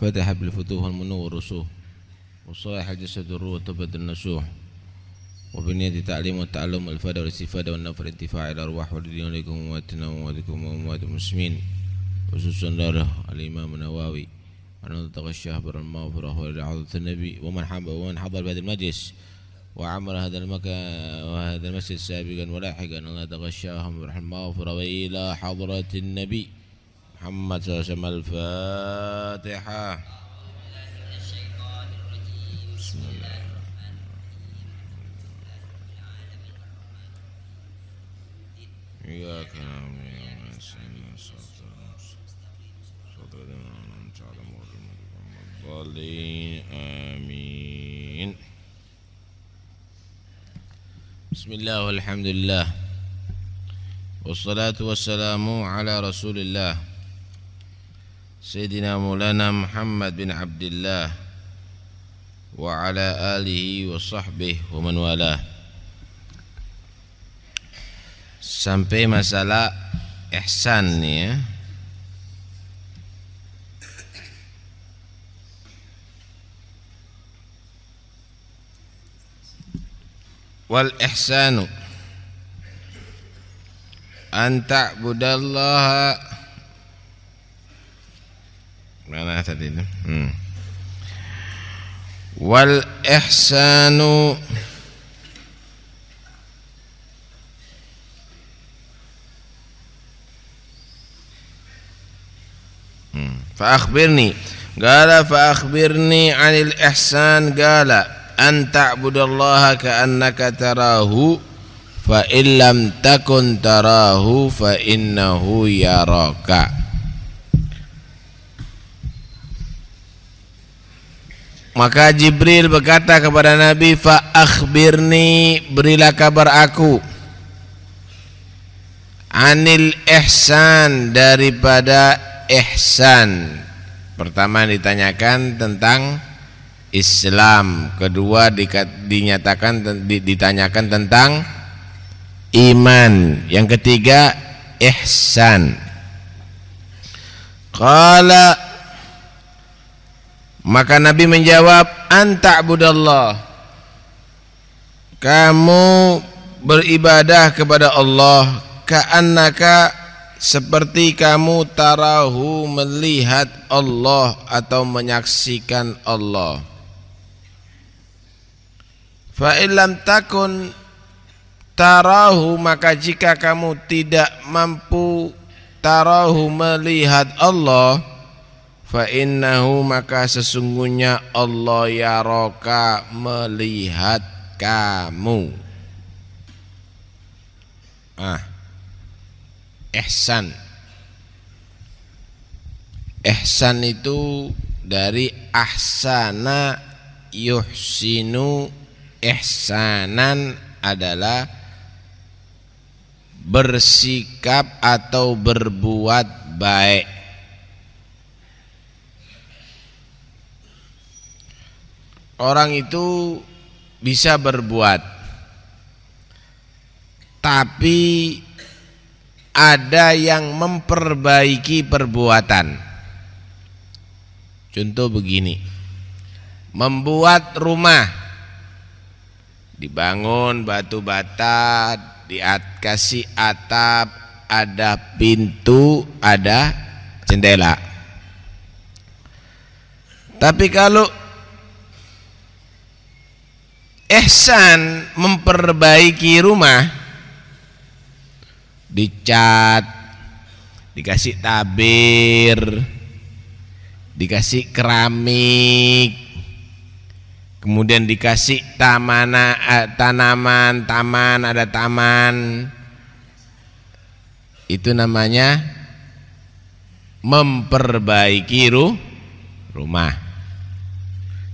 فتح بالفتوح المنور رسوه وصالح الجسد الروح تبد النسوح وبنية التعليم والتعلم والفادة والاستفادة والنفع الانتفاع الأرواح والدين عليكم أمواتنا وأمواتكم وأموات المسلمين خصوصا داره الإمام النووي أن تغشى بر المغفرة ولعظة النبي ومن ومن حضر بهذا المجلس وعمر هذا المكان وهذا المسجد سابقا ولاحقا أن تغشاهم برحمة المغفرة وإلى حضرة النبي. محمد صلى الله عليه وسلم الفاتحة. بسم الله. إياك آمين بسم الله والحمد لله والصلاة والسلام على رسول الله. سيدنا مولانا محمد بن عبد الله وعلى آله وصحبه ومن والاه sampai masalah ihsan nih ya. Wal ihsanu an ta'budallaha Hmm. Wal ihsanu فأخبرني. قال فأخبرني عن الإحسان. قال أن تعبد الله كأنك تراه فإن لم تكن تراه فإنه يراك. Maka Jibril berkata kepada Nabi fa akhbirni berilah kabar aku. Anil ihsan daripada ihsan. Pertama ditanyakan tentang Islam Kedua dinyatakan ditanyakan tentang iman. Yang ketiga ihsan. Qala Maka Nabi menjawab Anta'budallah. Kamu beribadah kepada Allah Ka'annaka seperti kamu tarahu melihat Allah atau menyaksikan Allah. Fa illam takun tarahu maka jika kamu tidak mampu tarahu melihat Allah fa innahu maka sesungguhnya Allah yaraka melihat kamu. Ah. Ihsan. Ihsan itu dari ahsana yuhsinu ihsanan adalah bersikap atau berbuat baik orang itu bisa berbuat tapi ada yang memperbaiki perbuatan. Contoh begini. Membuat rumah dibangun batu bata, kasih atap, ada pintu, ada jendela. Tapi kalau ihsan memperbaiki rumah. Dicat dikasih tabir dikasih keramik kemudian dikasih tamana, eh, tanaman taman ada taman. Itu namanya memperbaiki ru, rumah.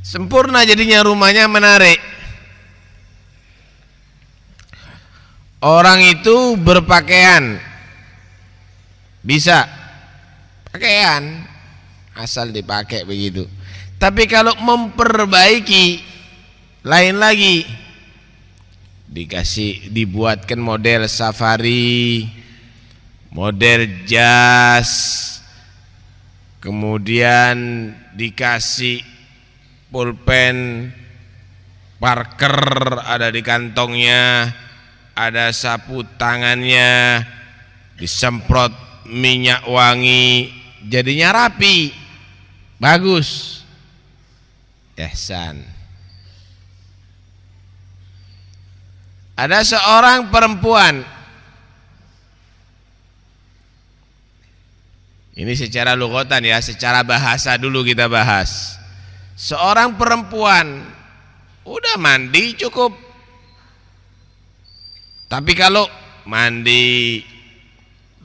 Sempurna jadinya rumahnya menarik Orang itu berpakaian. Bisa. Pakaian. Asal dipakai begitu. Tapi kalau memperbaiki lain lagi. Dikasih dibuatkan model safari, model jas, kemudian dikasih pulpen parker ada di kantongnya ada sapu tangannya disemprot minyak wangi jadinya rapi. Bagus. Ihsan. Ada seorang perempuan. Ini secara lugotan ya secara bahasa dulu kita bahas. Seorang perempuan. Udah mandi cukup tapi kalau mandi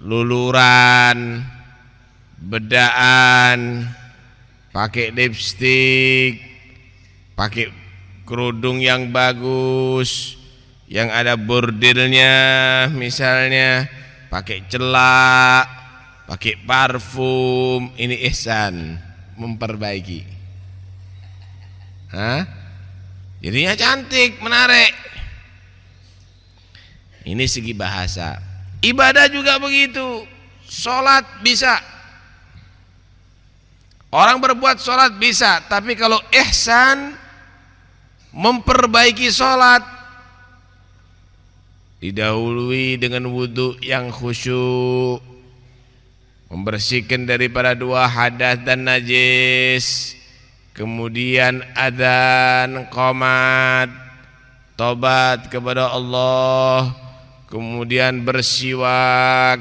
luluran bedaan pakai lipstick pakai kerudung yang bagus yang ada bordirnya misalnya pakai celak pakai parfum ini ihsan memperbaiki Hah? Jadinya cantik, menarik. Ini segi bahasa. Ibadah juga begitu. Sholat bisa. Orang berbuat sholat bisa, tapi kalau ihsan memperbaiki sholat didahului dengan wudhu yang khusyuk membersihkan daripada dua hadas dan najis kemudian adzan qomat tobat kepada Allah kemudian bersiwak.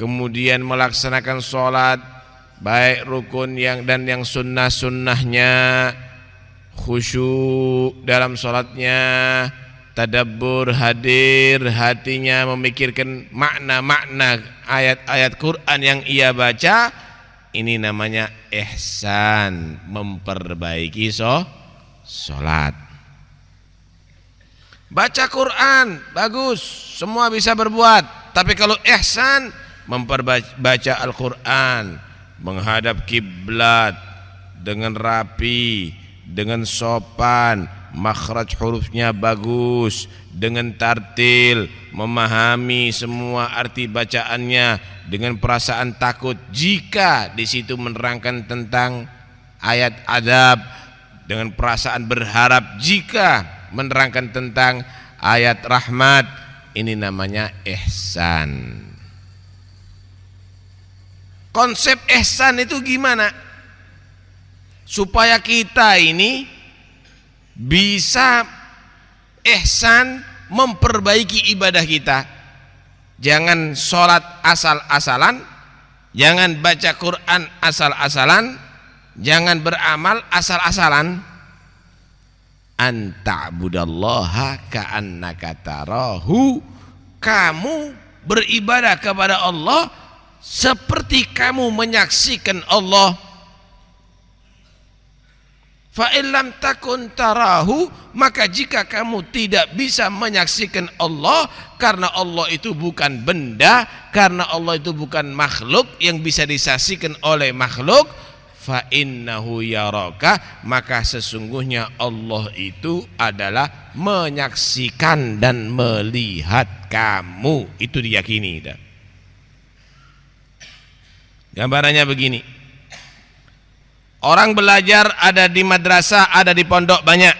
Kemudian melaksanakan sholat. Baik rukun yang dan yang sunnah-sunnahnya. Khusyuk dalam sholatnya. Tadabbur hadir. Hatinya memikirkan makna-makna ayat-ayat Quran yang ia baca. Ini namanya ihsan, memperbaiki so salat. Baca Quran bagus, semua bisa berbuat. Tapi kalau ihsan memperbaca Al-Qur'an, menghadap kiblat dengan rapi, dengan sopan, makhraj hurufnya bagus, dengan tartil, memahami semua arti bacaannya dengan perasaan takut jika di situ menerangkan tentang ayat adab dengan perasaan berharap jika menerangkan tentang ayat rahmat. Ini namanya ihsan. Konsep ihsan itu gimana? Supaya kita ini bisa ihsan memperbaiki ibadah kita. Jangan sholat asal-asalan jangan baca Quran asal-asalan jangan beramal asal-asalan anta'budallaha ka'annaka tarahu. Kamu beribadah kepada Allah seperti kamu menyaksikan Allah. Fa'ilam takun tarahu maka jika kamu tidak bisa menyaksikan Allah karena Allah itu bukan benda karena Allah itu bukan makhluk yang bisa disaksikan oleh makhluk fa innahu yaraka maka sesungguhnya Allah itu adalah menyaksikan dan melihat kamu itu diyakini gambarannya begini Orang belajar ada di madrasah, ada di pondok banyak.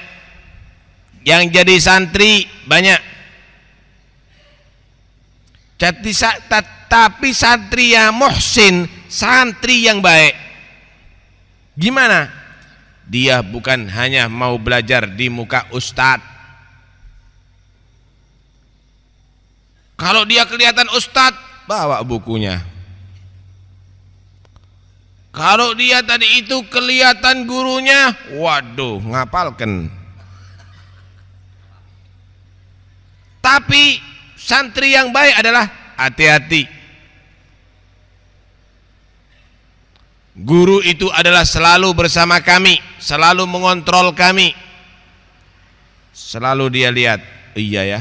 Yang jadi santri banyak. Tapi santri yang muhsin, santri yang baik. Gimana? Dia bukan hanya mau belajar di muka ustadz. Kalau dia kelihatan ustadz, bawa bukunya kalau dia tadi itu kelihatan gurunya, waduh, ngapalkan. Tapi santri yang baik adalah hati-hati. Guru itu adalah selalu bersama kami, selalu mengontrol kami. Selalu dia lihat, iya ya,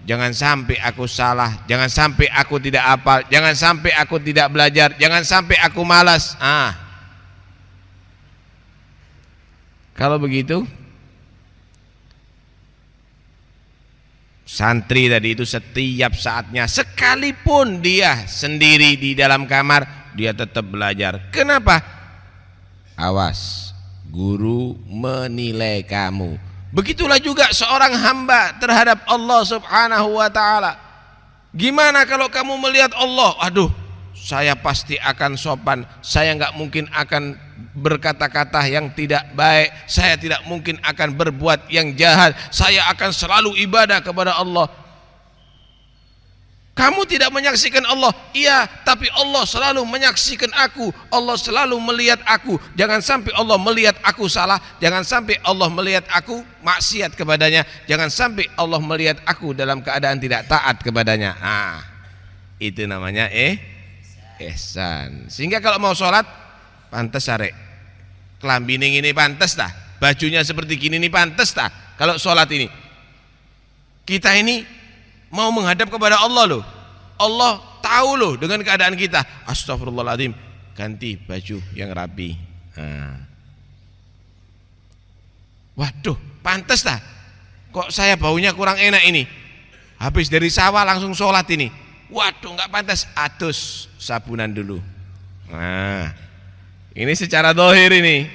Jangan sampai aku salah, jangan sampai aku tidak apal, jangan sampai aku tidak belajar, jangan sampai aku malas. Ah. Kalau begitu santri tadi itu setiap saatnya sekalipun dia sendiri di dalam kamar dia tetap belajar. Kenapa? Awas, guru menilai kamu. Begitulah juga seorang hamba terhadap Allah Subhanahu wa taala. Gimana kalau kamu melihat Allah? Aduh, saya pasti akan sopan. Saya nggak mungkin akan berkata-kata yang tidak baik. Saya tidak mungkin akan berbuat yang jahat. Saya akan selalu ibadah kepada Allah. Kamu tidak menyaksikan Allah, iya, tapi Allah selalu menyaksikan aku. Allah selalu melihat aku. Jangan sampai Allah melihat aku salah, jangan sampai Allah melihat aku maksiat kepadanya, jangan sampai Allah melihat aku dalam keadaan tidak taat kepadanya. Ah, itu namanya eh ihsan. Sehingga kalau mau sholat pantas sare. Kelambining ini pantas tak? Bajunya seperti gini ini pantas tak? Kalau sholat ini. Kita ini mau menghadap kepada Allah loh. Allah tahu loh dengan keadaan kita. Astagfirullahaladzim, ganti baju yang rapi. Nah. Waduh, pantas tak? Kok saya baunya kurang enak ini? Habis dari sawah langsung sholat ini. Waduh, nggak pantas. Atus sabunan dulu. Nah, ini secara dohir ini.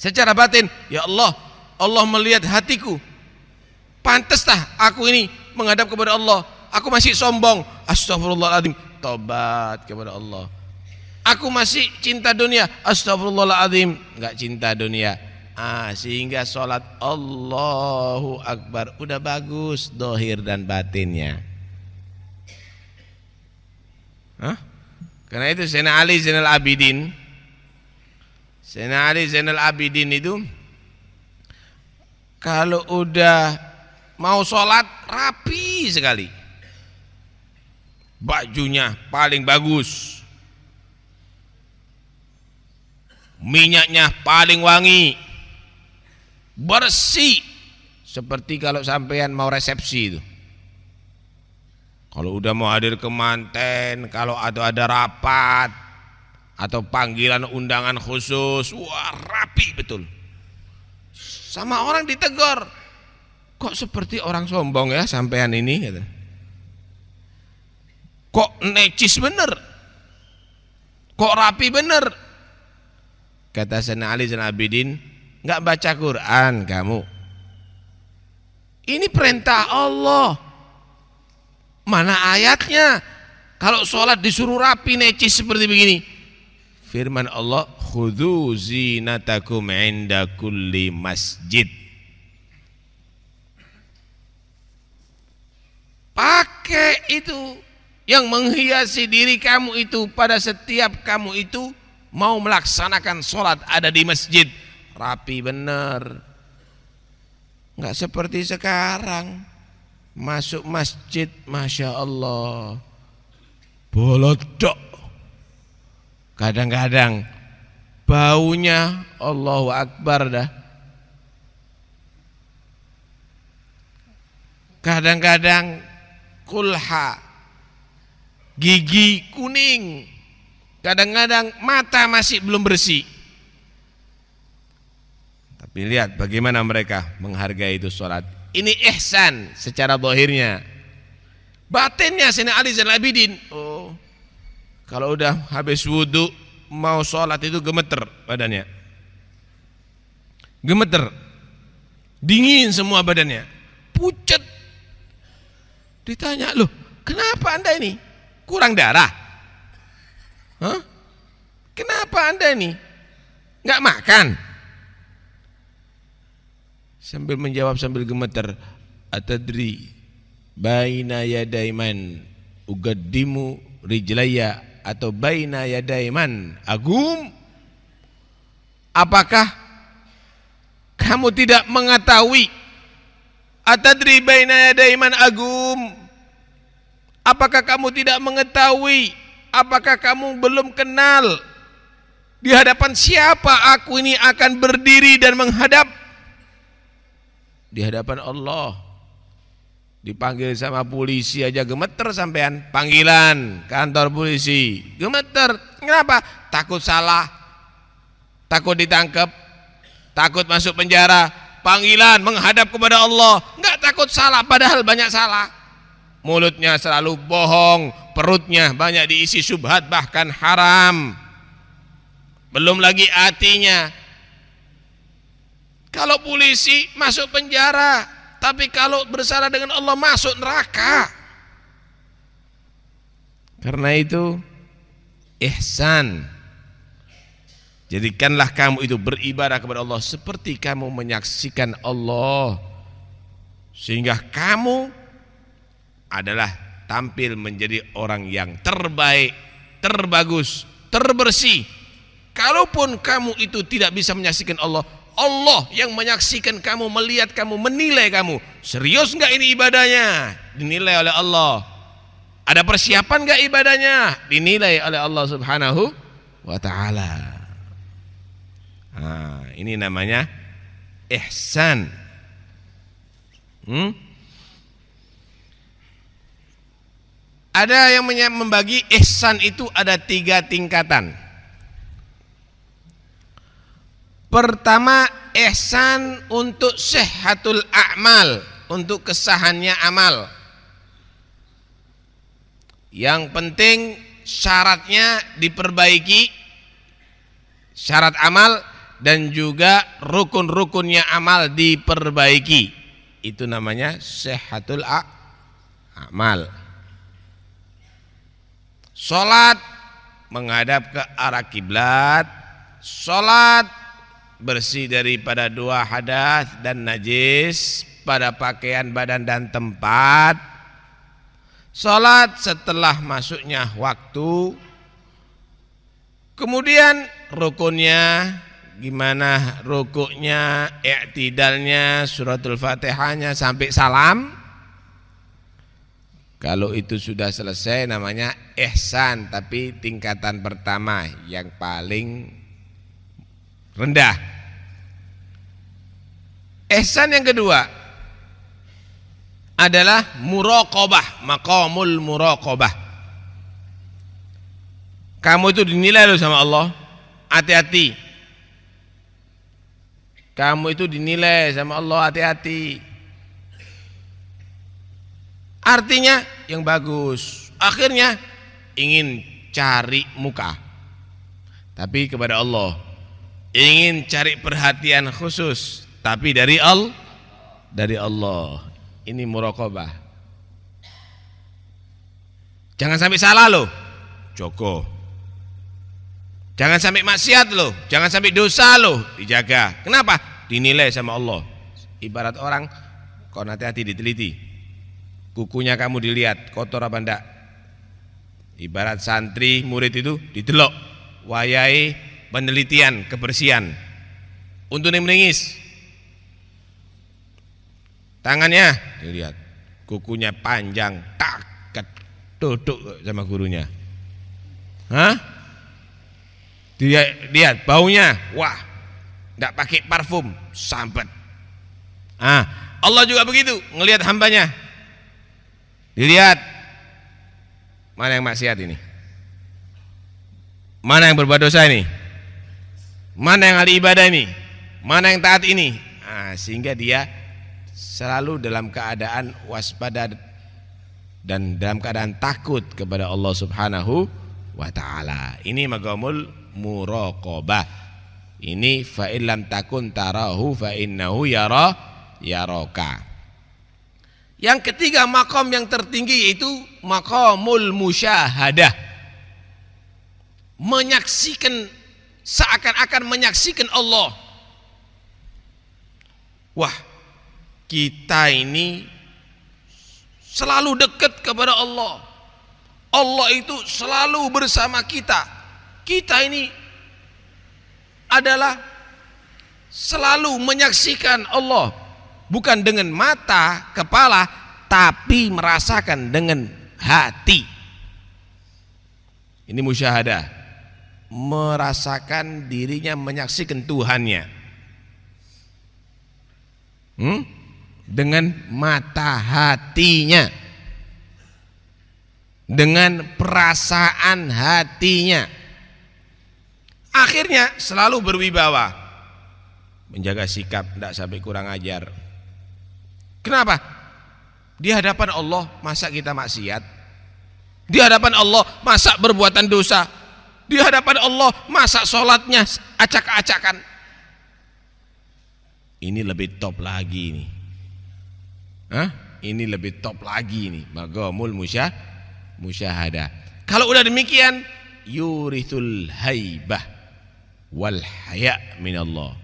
Secara batin, ya Allah, Allah melihat hatiku. Pantas tak aku ini menghadap kepada Allah. Aku masih sombong. Astagfirullahaladzim tobat kepada Allah. Aku masih cinta dunia. Astagfirullahaladzim enggak cinta dunia. Ah, sehingga sholat Allahu Akbar. Udah bagus dohir dan batinnya. Hah? karena itu Sayyidina Ali Zainal Abidin. Sayyidina Ali Zainal Abidin itu kalau udah mau sholat rapi sekali. Bajunya paling bagus. Minyaknya paling wangi. Bersih. Seperti kalau sampean mau resepsi itu. Kalau udah mau hadir ke manten kalau ada ada rapat atau panggilan undangan khusus wah rapi betul. Sama orang ditegur kok seperti orang sombong ya sampean ini gitu. kok necis bener? Kok rapi bener? Kata Sana Ali dan Abidin nggak baca Quran kamu. Ini perintah Allah. Mana ayatnya? Kalau sholat disuruh rapi necis seperti begini. Firman Allah khudhu zinatakum inda kulli masjid Itu yang menghiasi diri kamu itu pada setiap kamu itu mau melaksanakan sholat ada di masjid. Rapi benar nggak seperti sekarang. Masuk masjid masya Allah. Bolodok. Kadang-kadang baunya Allahu Akbar dah. Kadang-kadang kulha. Gigi kuning. Kadang-kadang mata masih belum bersih. Tapi lihat bagaimana mereka menghargai itu sholat. Ini ihsan secara bohirnya. Batinnya sini Ali Zainal oh kalau udah habis wudhu mau sholat itu gemeter badannya. Gemeter. Dingin semua badannya. Pucat Ditanya, loh kenapa anda ini? Kurang darah? Hah? Kenapa anda ini? Nggak makan? Sambil menjawab sambil gemeter, atadri baina yadaiman ugaddimu rijlaya atau baina yadaiman agum apakah kamu tidak mengetahui atadri baina yadaiman agum Apakah kamu tidak mengetahui? Apakah kamu belum kenal? Di hadapan siapa aku ini akan berdiri dan menghadap? Di hadapan Allah. Dipanggil sama polisi aja gemeter sampean. Panggilan kantor polisi. Gemeter. Kenapa? Takut salah. Takut ditangkap. Takut masuk penjara. Panggilan menghadap kepada Allah. Enggak takut salah padahal banyak salah mulutnya selalu bohong, perutnya banyak diisi subhat bahkan haram. Belum lagi hatinya. Kalau polisi masuk penjara, tapi kalau bersalah dengan Allah masuk neraka. Karena itu ihsan. Jadikanlah kamu itu beribadah kepada Allah seperti kamu menyaksikan Allah. Sehingga kamu adalah tampil menjadi orang yang terbaik, terbagus, terbersih. Kalaupun kamu itu tidak bisa menyaksikan Allah, Allah yang menyaksikan kamu, melihat kamu, menilai kamu. Serius nggak ini ibadahnya? Dinilai oleh Allah. Ada persiapan nggak ibadahnya? Dinilai oleh Allah Subhanahu wa taala. Nah, ini namanya ihsan. Hmm? Ada yang membagi ihsan itu ada tiga tingkatan. Pertama ihsan untuk sehatul a'mal, untuk kesahannya amal. Yang penting syaratnya diperbaiki syarat amal dan juga rukun-rukunnya amal diperbaiki. Itu namanya sehatul a'mal. Sholat menghadap ke arah kiblat. Sholat bersih daripada dua hadas dan najis pada pakaian badan dan tempat. Sholat setelah masuknya waktu. Kemudian rukunnya gimana rukuknya, i'tidalnya, suratul fatihahnya sampai salam. Kalau itu sudah selesai namanya ihsan tapi tingkatan pertama yang paling rendah. Ihsan yang kedua adalah muraqabah, maqamul muraqabah. Kamu itu dinilai loh sama Allah. Hati-hati. Kamu itu dinilai sama Allah hati-hati. Artinya yang bagus. Akhirnya ingin cari muka. Tapi kepada Allah. Ingin cari perhatian khusus, tapi dari Allah dari Allah. Ini muraqabah. Jangan sampai salah loh. Joko. Jangan sampai maksiat loh, jangan sampai dosa loh, dijaga. Kenapa? Dinilai sama Allah. Ibarat orang kau nanti hati diteliti kukunya kamu dilihat kotor apa enggak ibarat santri murid itu didelok wayai penelitian kebersihan. Untuk menengis tangannya dilihat kukunya panjang tak duduk sama gurunya. Hah? Dia lihat baunya, wah, tidak pakai parfum, sampet. Ah, Allah juga begitu, ngelihat hambanya, Dilihat mana yang maksiat ini? Mana yang berbuat dosa ini? Mana yang ahli ibadah ini? Mana yang taat ini? Nah, sehingga dia selalu dalam keadaan waspada dan dalam keadaan takut kepada Allah Subhanahu wa taala. Ini magamul muraqabah. Ini fa illam takun tarahu fa innahu yara yaraka. Yang ketiga makom yang tertinggi yaitu makomul musyahadah. Menyaksikan seakan-akan menyaksikan Allah. Wah, kita ini selalu dekat kepada Allah. Allah itu selalu bersama kita. Kita ini adalah selalu menyaksikan Allah bukan dengan mata, kepala, tapi merasakan dengan hati. Ini musyahadah. Merasakan dirinya menyaksikan Tuhannya. Hmm? Dengan mata hatinya. Dengan perasaan hatinya. Akhirnya selalu berwibawa. Menjaga sikap tidak sampai kurang ajar Kenapa? Di hadapan Allah masa kita maksiat? Di hadapan Allah masa berbuatan dosa? Di hadapan Allah masa sholatnya acak-acakan? Ini lebih top lagi nih. Hah? Ini lebih top lagi nih. Magamul musyah musyahadah. Kalau udah demikian, yurithul haibah wal haya minallah.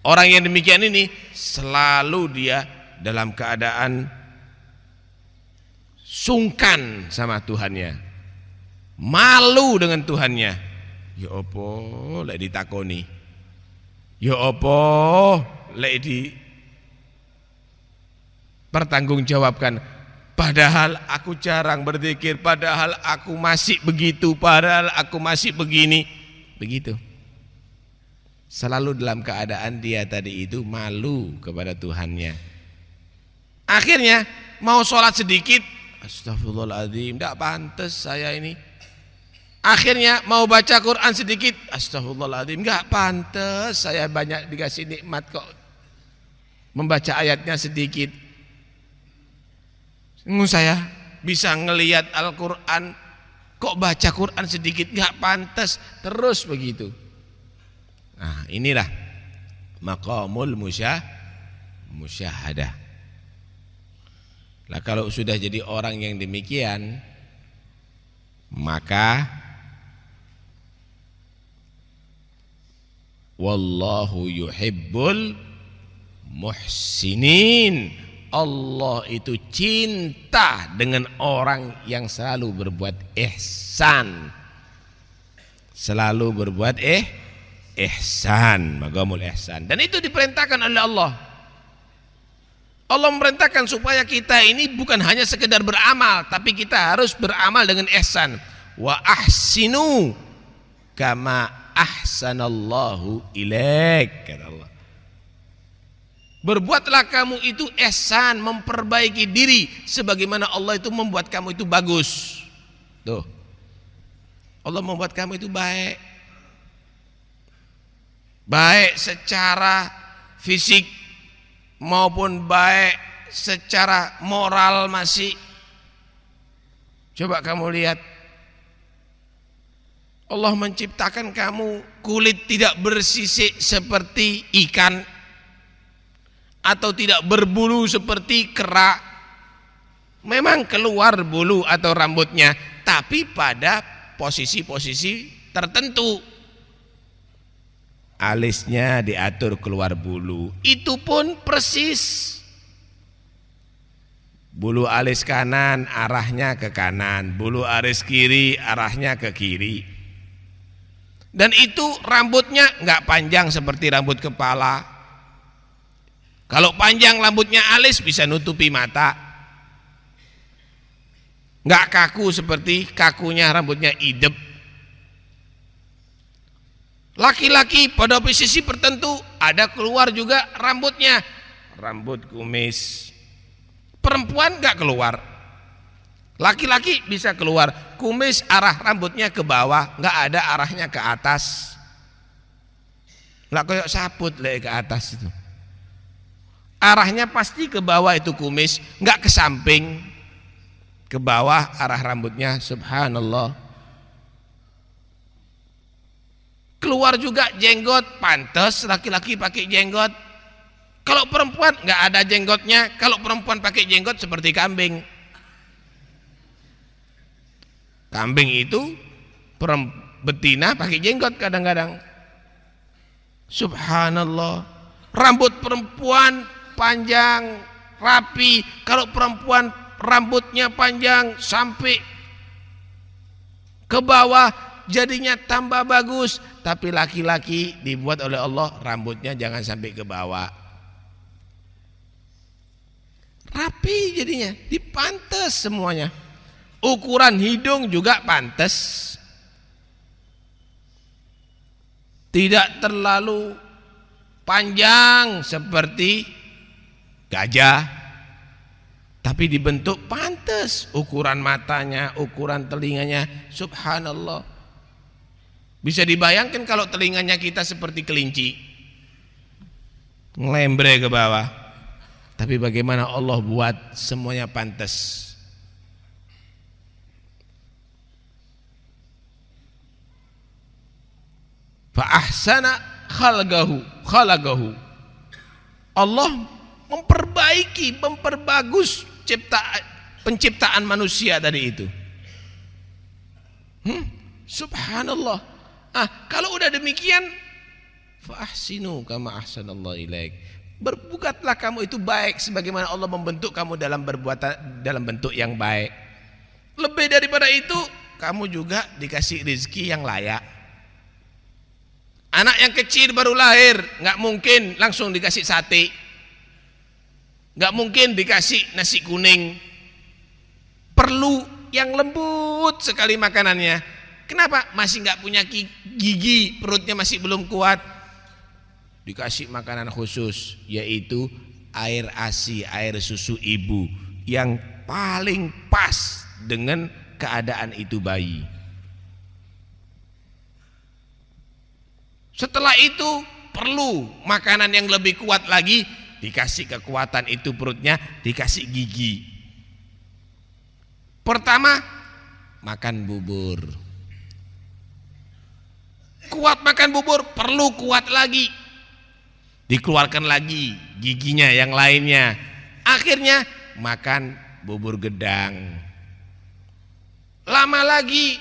Orang yang demikian ini selalu dia dalam keadaan sungkan sama Tuhannya. Malu dengan Tuhannya. Ya apa lek ditakoni. Ya apa lek di pertanggungjawabkan padahal aku jarang berzikir padahal aku masih begitu padahal aku masih begini begitu selalu dalam keadaan dia tadi itu malu kepada Tuhannya akhirnya mau sholat sedikit astagfirullahaladzim tidak pantas saya ini. Akhirnya mau baca Quran sedikit astagfirullahaladzim nggak pantas saya banyak dikasih nikmat kok. Membaca ayatnya sedikit. Saya bisa ngelihat Al-Quran kok baca Quran sedikit nggak pantas terus begitu. Nah, inilah maqamul musyah musyahadah. Lah kalau sudah jadi orang yang demikian maka wallahu yuhibbul muhsinin. Allah itu cinta dengan orang yang selalu berbuat ihsan. Selalu berbuat eh ihsan, magamul ihsan. Dan itu diperintahkan oleh Allah. Allah memerintahkan supaya kita ini bukan hanya sekedar beramal, tapi kita harus beramal dengan ihsan. Wa ahsinu kama ahsanallahu ilaik kata Allah. Berbuatlah kamu itu ihsan, memperbaiki diri sebagaimana Allah itu membuat kamu itu bagus. Tuh. Allah membuat kamu itu baik baik secara fisik maupun baik secara moral masih. Coba kamu lihat. Allah menciptakan kamu kulit tidak bersisik seperti ikan atau tidak berbulu seperti kera memang keluar bulu atau rambutnya tapi pada posisi-posisi tertentu alisnya diatur keluar bulu. Itu pun persis. Bulu alis kanan arahnya ke kanan. Bulu alis kiri arahnya ke kiri. Dan itu rambutnya nggak panjang seperti rambut kepala. Kalau panjang rambutnya alis bisa nutupi mata. Nggak kaku seperti kakunya rambutnya idep Laki-laki pada posisi tertentu ada keluar juga rambutnya, rambut kumis. Perempuan nggak keluar. Laki-laki bisa keluar, kumis arah rambutnya ke bawah, nggak ada arahnya ke atas. Nggak kayak saput le ke atas itu. Arahnya pasti ke bawah itu kumis, nggak ke samping. Ke bawah arah rambutnya, subhanallah. Keluar juga jenggot. Pantas laki-laki pakai jenggot. Kalau perempuan nggak ada jenggotnya. Kalau perempuan pakai jenggot seperti kambing. Kambing itu betina pakai jenggot kadang-kadang. Subhanallah. Rambut perempuan panjang rapi. Kalau perempuan rambutnya panjang sampai ke bawah jadinya tambah bagus. Tapi laki-laki dibuat oleh Allah rambutnya jangan sampai ke bawah. Rapi jadinya dipantes semuanya. Ukuran hidung juga pantas tidak terlalu panjang seperti gajah tapi dibentuk pantas ukuran matanya ukuran telinganya subhanallah bisa dibayangkan kalau telinganya kita seperti kelinci. Ngelembre ke bawah. Tapi bagaimana Allah buat semuanya pantas. Fa ahsana khalaqahu khalaqahu. Allah memperbaiki, memperbagus cipta penciptaan manusia tadi itu. Hmm, subhanallah. Ah, kalau udah demikian fa ahsinu kama ahsanallahu ilaik Berbuatlah kamu itu baik sebagaimana Allah membentuk kamu dalam berbuat dalam bentuk yang baik. Lebih daripada itu, kamu juga dikasih rezeki yang layak. Anak yang kecil baru lahir, nggak mungkin langsung dikasih sate. nggak mungkin dikasih nasi kuning. Perlu yang lembut sekali makanannya. Kenapa? Masih nggak punya gigi, perutnya masih belum kuat dikasih makanan khusus yaitu air ASI, air susu ibu yang paling pas dengan keadaan itu bayi. Setelah itu perlu makanan yang lebih kuat lagi, dikasih kekuatan itu perutnya, dikasih gigi. Pertama, makan bubur. Kuat makan bubur, perlu kuat lagi. Dikeluarkan lagi giginya yang lainnya. Akhirnya makan bubur gedang. Lama lagi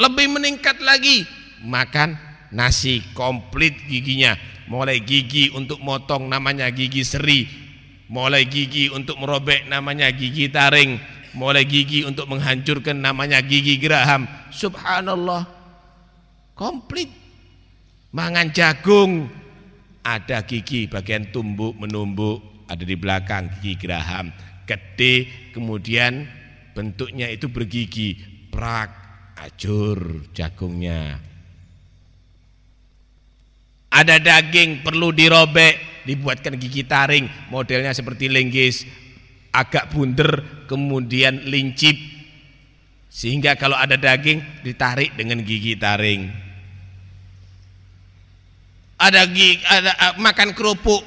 lebih meningkat lagi. Makan nasi komplit giginya. Mulai gigi untuk motong namanya gigi seri. Mulai gigi untuk merobek namanya gigi taring. Mulai gigi untuk menghancurkan namanya gigi geraham. Subhanallah komplit. Mangan jagung ada gigi bagian tumbuk menumbuk ada di belakang gigi geraham gede kemudian bentuknya itu bergigi prak acur jagungnya. Ada daging perlu dirobek dibuatkan gigi taring modelnya seperti linggis agak bunder kemudian lincip. Sehingga kalau ada daging ditarik dengan gigi taring ada ada uh, makan kerupuk.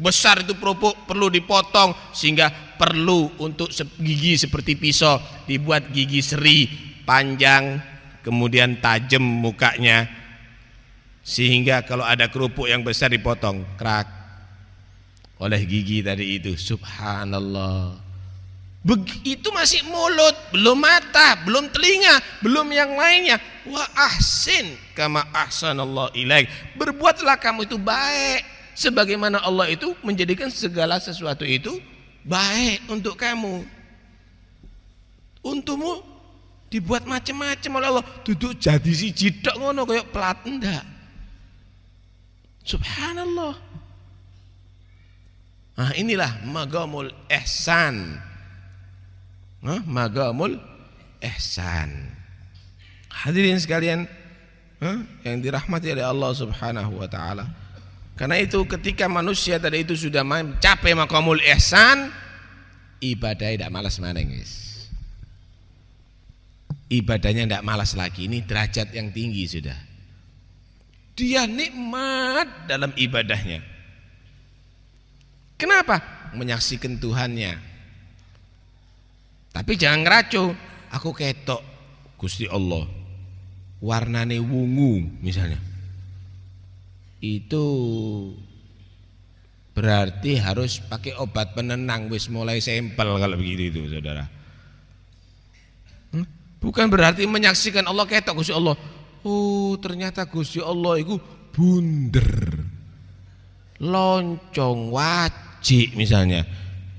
Besar itu kerupuk perlu dipotong sehingga perlu untuk gigi seperti pisau dibuat gigi seri panjang kemudian tajam mukanya. Sehingga kalau ada kerupuk yang besar dipotong krak oleh gigi tadi itu. Subhanallah itu masih mulut, belum mata, belum telinga, belum yang lainnya. Wa ahsin kama ahsanallah ilaik. Berbuatlah kamu itu baik sebagaimana Allah itu menjadikan segala sesuatu itu baik untuk kamu. Untukmu dibuat macam-macam oleh Allah. Duduk jadi si jidak ngono kayak pelat enggak. Subhanallah. Nah inilah magamul ihsan huh? magamul ihsan. Hadirin sekalian huh? yang dirahmati oleh Allah subhanahu wa ta'ala. Karena itu ketika manusia tadi itu sudah mencapai makamul ihsan ibadah tidak malas mana guys. Ibadahnya tidak malas lagi. Ini derajat yang tinggi sudah. Dia nikmat dalam ibadahnya. Kenapa? Menyaksikan Tuhannya tapi jangan ngeracu. Aku ketok Gusti Allah. Warnane wungu misalnya. Itu berarti harus pakai obat penenang wis mulai sempel kalau begitu itu saudara. Hmm? Bukan berarti menyaksikan Allah ketok Gusti Allah. Oh ternyata Gusti Allah itu bunder, loncong, wajib misalnya.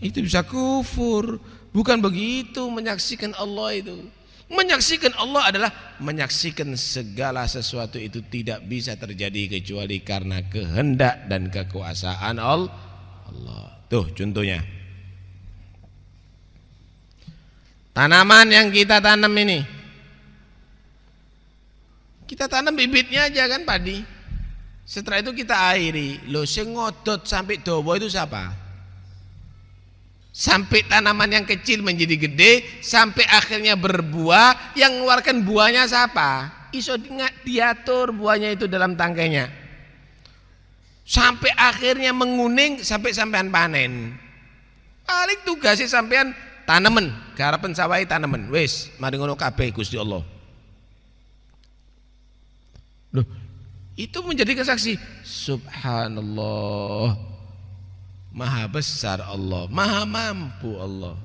Itu bisa kufur. Bukan begitu menyaksikan Allah itu. Menyaksikan Allah adalah menyaksikan segala sesuatu itu tidak bisa terjadi kecuali karena kehendak dan kekuasaan Allah. Tuh contohnya. Tanaman yang kita tanam ini. Kita tanam bibitnya aja kan padi. Setelah itu kita airi. Loh sing ngodot sampai dobo itu siapa? Sampai tanaman yang kecil menjadi gede sampai akhirnya berbuah yang mengeluarkan buahnya siapa? Iso diatur buahnya itu dalam tangkainya. Sampai akhirnya menguning sampai sampean panen. Paling tugasnya sampean tanemen, garapen sawai tanemen. Wis, mari ngono kabeh Gusti Allah. Loh, itu menjadi kesaksi. Subhanallah maha besar Allah maha mampu Allah.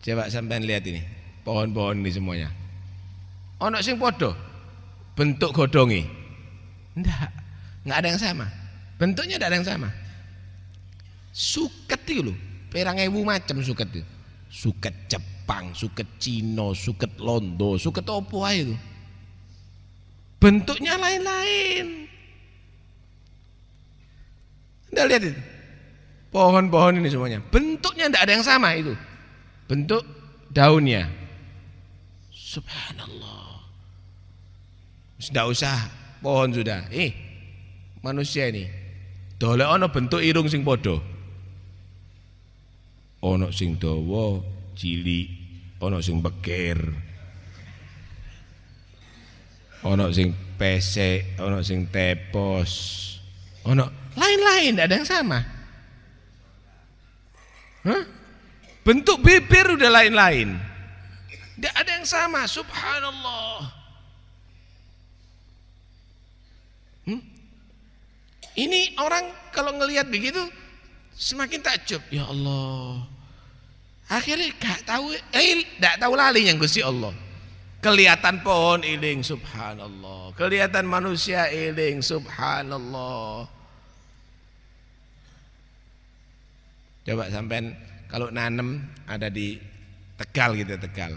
Coba sampai lihat ini pohon-pohon ini semuanya. Ono sing podo bentuk godongi enggak enggak ada yang sama. Bentuknya tidak ada yang sama. Suket itu loh perang ewu macam suket itu. Suket Jepang suket Cina suket Londo suket opo itu? Bentuknya lain-lain anda lihat itu. Pohon-pohon ini semuanya. Bentuknya tidak ada yang sama itu. Bentuk daunnya. Subhanallah. Tidak usah. Pohon sudah. Eh manusia ini. Dole ono bentuk irung sing podo ono sing dawa cili ono sing beker ono sing pesek, ono sing tepos, ono lain-lain, tidak ada yang sama. Hah? Bentuk bibir udah lain-lain. Tidak ada yang sama, subhanallah. Hmm? Ini orang kalau ngelihat begitu semakin takjub. Ya Allah. Akhirnya gak tahu, eh, gak tahu lali yang Gusti Allah. Kelihatan pohon iling subhanallah. Kelihatan manusia iling subhanallah. Coba sampai kalau nanem ada di Tegal gitu Tegal.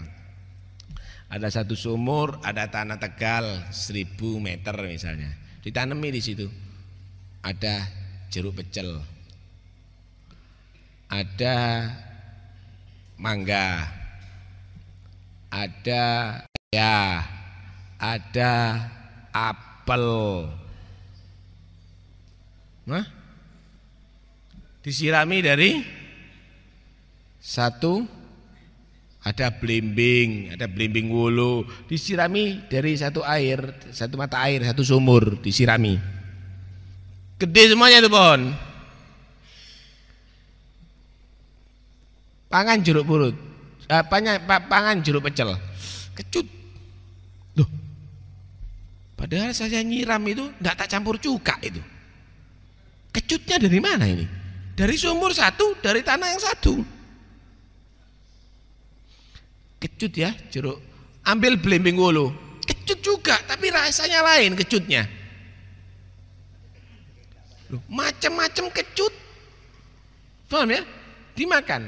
Ada satu sumur, ada tanah Tegal seribu meter misalnya. Ditanami di situ. Ada jeruk pecel. Ada mangga. Ada Ya, ada apel. Nah, disirami dari satu ada blimbing, ada blimbing wulu, disirami dari satu air, satu mata air, satu sumur, disirami. Gede semuanya itu pohon. Pangan jeruk purut, apanya pangan jeruk pecel, kecut Loh, padahal saya nyiram itu tidak tak campur cuka itu. Kecutnya dari mana ini? Dari sumur satu, dari tanah yang satu. Kecut ya, jeruk. Ambil belimbing wulu. Kecut juga, tapi rasanya lain kecutnya. Macam-macam kecut. Paham ya? Dimakan.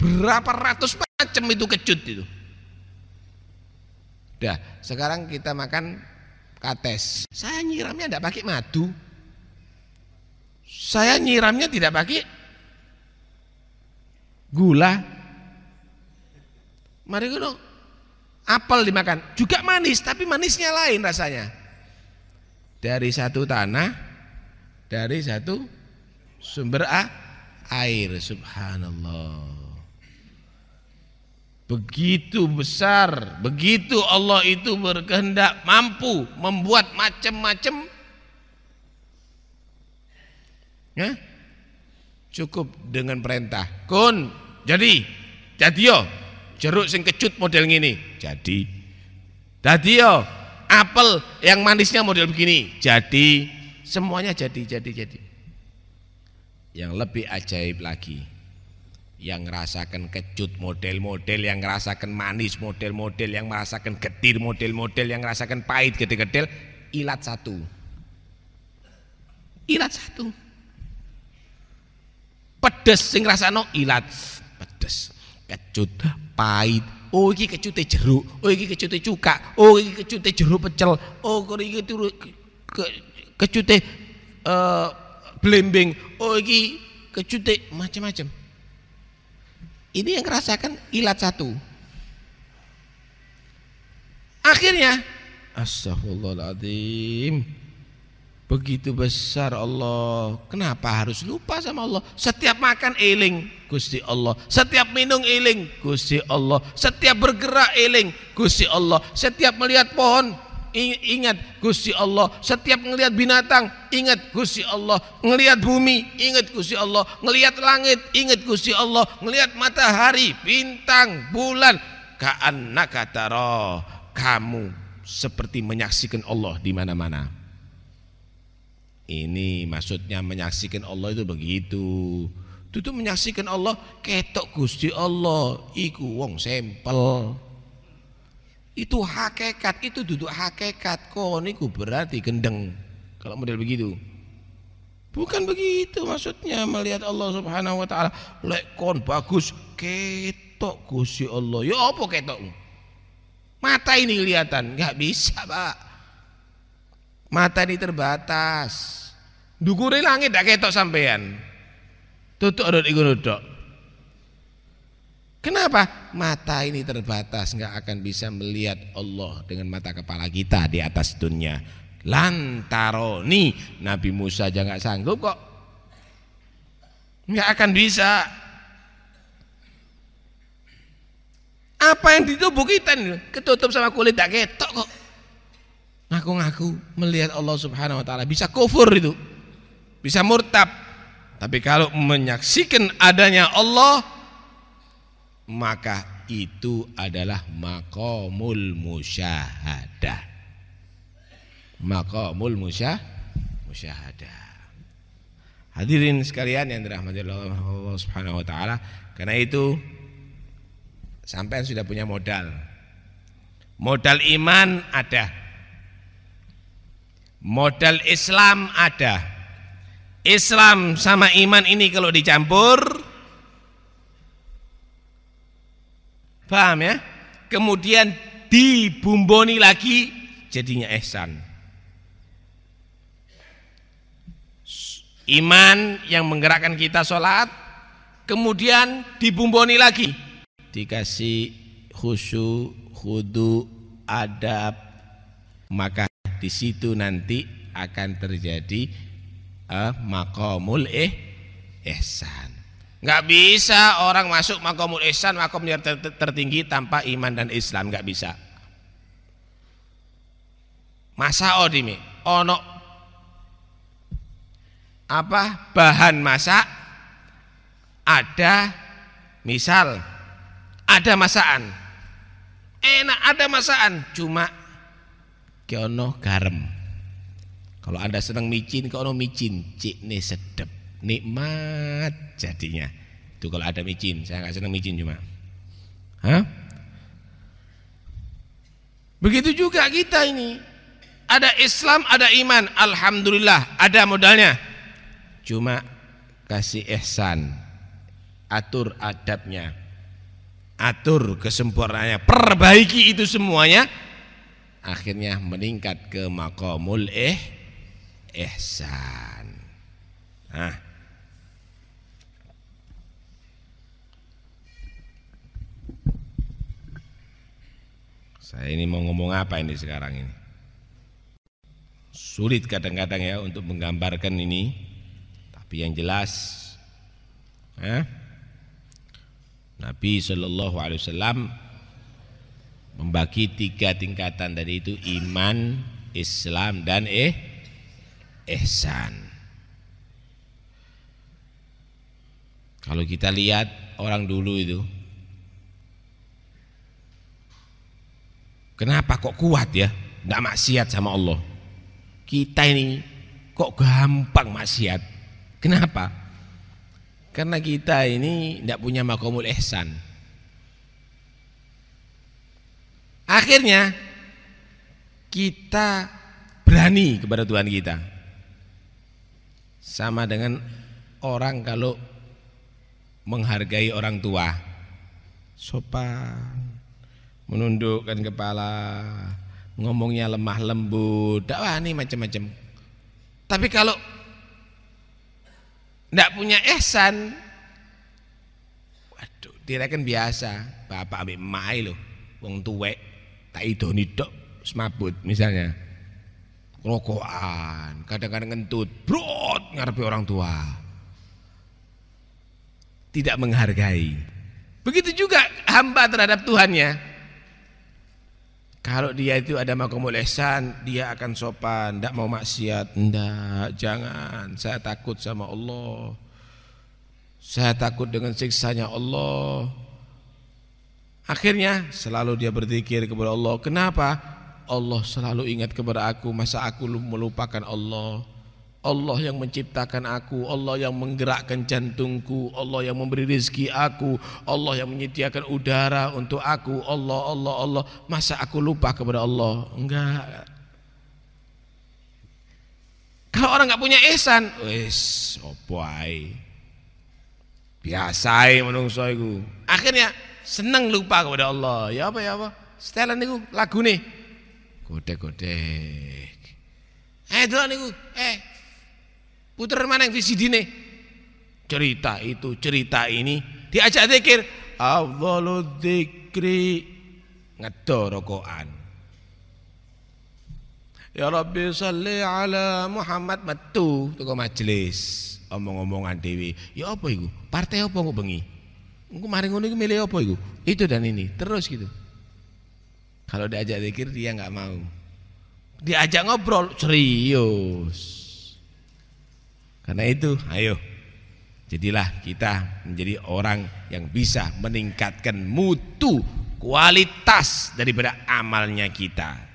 Berapa ratus macam itu kecut itu. Dah, sekarang kita makan kates. Saya nyiramnya tidak pakai madu. Saya nyiramnya tidak pakai gula. Mari kuno apel dimakan, juga manis, tapi manisnya lain rasanya. Dari satu tanah, dari satu sumber air, subhanallah. Begitu besar, begitu Allah itu berkehendak mampu membuat macam-macam ya? Cukup dengan perintah. Kun, jadi, jadi yo, jeruk sing kecut model gini, jadi. Jadi yo, apel yang manisnya model begini, jadi. Semuanya jadi, jadi, jadi. Yang lebih ajaib lagi, yang merasakan kecut model-model, yang merasakan manis model-model, yang merasakan getir model-model, yang merasakan pahit gede-gede, ilat satu. Ilat satu. Pedes sing rasano ilat pedes. Kecut, pahit. Oh iki kecute jeruk, oh iki kecute cuka, oh iki kecute jeruk pecel, oh iki ke, kecute uh, blembing, oh iki kecute macam-macam. Ini yang merasakan ilat satu. Akhirnya, astagfirullahaladzim. Begitu besar Allah. Kenapa harus lupa sama Allah? Setiap makan eling Gusti Allah. Setiap minum eling Gusti Allah. Setiap bergerak eling Gusti Allah. Setiap melihat pohon ingat Gusti Allah. Setiap ngelihat binatang, ingat Gusti Allah. Ngelihat bumi, ingat Gusti Allah. Ngelihat langit, ingat Gusti Allah. Ngelihat matahari, bintang, bulan. Ka'annaka tara. Kamu seperti menyaksikan Allah di mana-mana. Ini maksudnya menyaksikan Allah itu begitu. Itu menyaksikan Allah ketok Gusti Allah iku wong sempel. Itu hakikat, itu duduk hakikat. Kok niku berarti gendeng. Kalau model begitu. Bukan begitu maksudnya melihat Allah Subhanahu wa taala. Lek kon bagus ketok Gusti Allah. Ya apa ketok? Mata ini kelihatan, nggak bisa, Pak. Mata ini terbatas. Dukure langit tak ketok sampean. Tutup ada iku Kenapa? Mata ini terbatas, nggak akan bisa melihat Allah dengan mata kepala kita di atas dunia. Lantaroni, Nabi Musa aja nggak sanggup kok. Nggak akan bisa. Apa yang di tubuh kita ini ketutup sama kulit tak ketok kok. Ngaku-ngaku melihat Allah Subhanahu wa taala bisa kufur itu. Bisa murtab. Tapi kalau menyaksikan adanya Allah maka itu adalah makomul musyahadah makomul musyah musyahadah hadirin sekalian yang dirahmati Allah Subhanahu wa taala karena itu sampai sudah punya modal modal iman ada modal Islam ada Islam sama iman ini kalau dicampur Paham ya? Kemudian dibumboni lagi jadinya ihsan. Iman yang menggerakkan kita sholat, kemudian dibumboni lagi, dikasih khusyuk, khudu, adab, maka di situ nanti akan terjadi uh, makomul eh ihsan. Nggak bisa orang masuk makomul ihsan, makom yang tertinggi tanpa iman dan Islam, nggak bisa. Masa odimi, ono. Apa? Bahan masak? Ada misal. Ada masakan. Enak ada masakan. Cuma keono garam kalau anda senang micin keono micin? Cik nih sedep. Nikmat jadinya. Itu kalau ada micin. Saya nggak senang micin cuma. Hah? begitu juga kita ini. Ada Islam ada iman. Alhamdulillah ada modalnya. Cuma kasih ihsan. Atur adabnya. Atur kesempurnaannya. Perbaiki itu semuanya akhirnya meningkat ke makomul eh ihsan nah Saya ini mau ngomong apa ini sekarang ini? Sulit kadang-kadang ya untuk menggambarkan ini. Tapi yang jelas eh, Nabi Shallallahu Alaihi Wasallam membagi tiga tingkatan dari itu iman, Islam dan eh ihsan. Kalau kita lihat orang dulu itu Kenapa kok kuat ya? Tidak maksiat sama Allah. Kita ini kok gampang maksiat. Kenapa? Karena kita ini tidak punya makomul ihsan. Akhirnya kita berani kepada Tuhan kita. Sama dengan orang kalau menghargai orang tua. Sopan, menundukkan kepala, ngomongnya lemah lembut, dakwah ini macam-macam. Tapi kalau tidak punya ehsan, waduh, dia kan biasa, bapak ambil mai loh, wong tuwek, tak itu dok, semabut misalnya, rokokan, kadang-kadang ngentut, brot ngarepi orang tua, tidak menghargai. Begitu juga hamba terhadap Tuhannya Kalau dia itu ada makomul ihsan, dia akan sopan, tidak mau maksiat. Tidak, jangan. Saya takut sama Allah. Saya takut dengan siksanya Allah. Akhirnya selalu dia berzikir kepada Allah. Kenapa? Allah selalu ingat kepada aku. Masa aku melupakan Allah? Allah yang menciptakan aku, Allah yang menggerakkan jantungku, Allah yang memberi rezeki aku, Allah yang menyediakan udara untuk aku, Allah, Allah, Allah. Masa aku lupa kepada Allah? Enggak. Kalau orang nggak punya ihsan, wis opo ae. Biasa ae menungso iku. Akhirnya seneng lupa kepada Allah. Ya apa ya apa? Setelan niku lagune. Godek-godek. Eh, dolan niku. Eh, Puter mana yang VCD nih? Cerita itu, cerita ini diajak zikir. Afdhalu dzikri ngedo rokokan. Ya Rabbi salli ala Muhammad metu toko majelis omong-omongan dewi. Ya apa iku? Partai apa kok bengi? Engko mari ngono iku milih apa iku? Itu dan ini, terus gitu. Kalau diajak zikir dia nggak mau. Diajak ngobrol serius. Karena itu, ayo jadilah kita menjadi orang yang bisa meningkatkan mutu kualitas daripada amalnya kita.